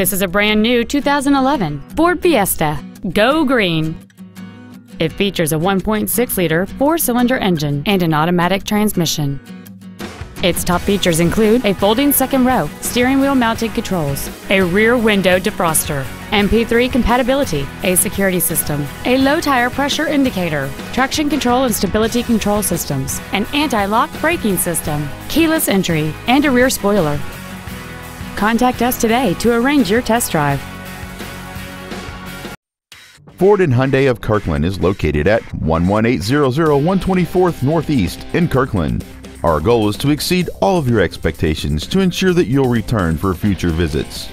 This is a brand new 2011 Ford Fiesta. Go green! It features a 1.6 liter four cylinder engine and an automatic transmission. Its top features include a folding second row, steering wheel mounted controls, a rear window defroster, MP3 compatibility, a security system, a low tire pressure indicator, traction control and stability control systems, an anti-lock braking system, keyless entry, and a rear spoiler. Contact us today to arrange your test drive. Ford and Hyundai of Kirkland is located at 11800 124th Northeast in Kirkland. Our goal is to exceed all of your expectations to ensure that you'll return for future visits.